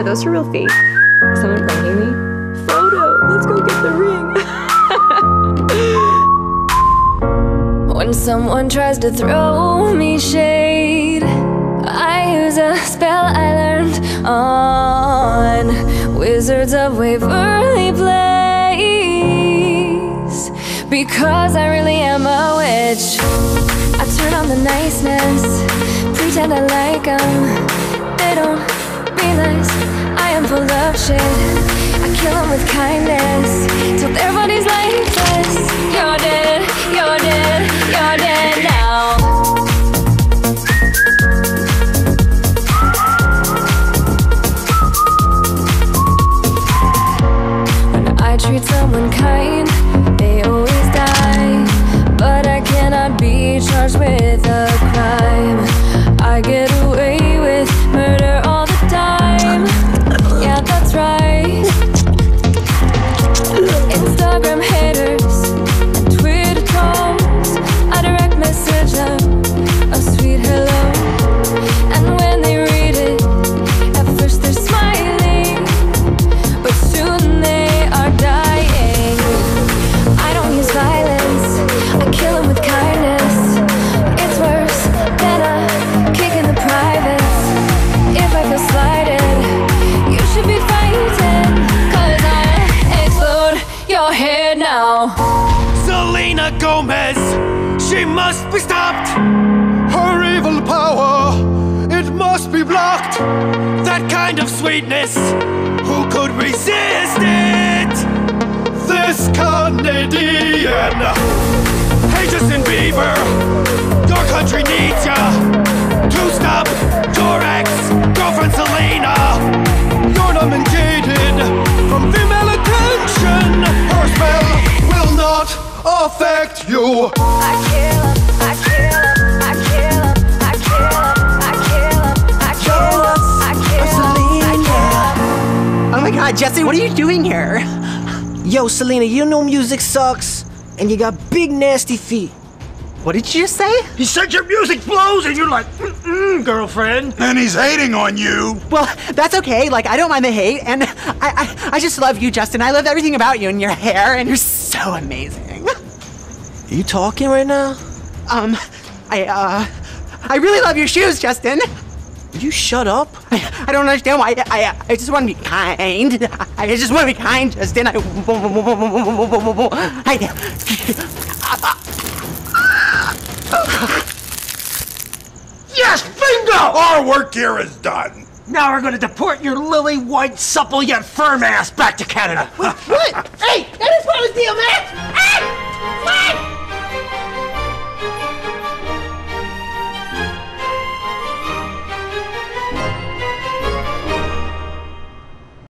Are those her real feet? Someone pranking me? Photo! Let's go get the ring! when someone tries to throw me shade, I use a spell I learned on Wizards of Waverly Place. Because I really am a witch. I turn on the niceness, pretend I like them. They don't realize I am full of shit. I kill them with kindness till their bodies lifeless. You're dead, you're dead, you're dead now. When I treat someone kind, they always die. But I cannot be charged with a crime. I get away Selena Gomez, she must be stopped. Her evil power, it must be blocked. That kind of sweetness, who could resist it? This Canadian. Affect you. I kill 'em, I kill 'em, I kill 'em, I kill 'em, I kill 'em, I kill 'em, I kill 'em, I. Oh my god, Jesse, what are you doing here? Yo, Selena, you know music sucks, and you got big nasty feet. What did you just say? He said your music blows, and you're like, mm girlfriend. And he's hating on you. Well, that's okay. Like, I don't mind the hate, and I, I, I just love you, Justin. I love everything about you and your hair, and you're so amazing. You talking right now? Um, I, uh, I really love your shoes, Justin. You shut up. I, I don't understand why. I, I just want to be kind. I just want to be kind, Justin. I, Yes, bingo! Our work here is done. Now we're gonna deport your lily white, supple yet firm ass back to Canada. what? Hey, that is part of the deal, man. Hey, what?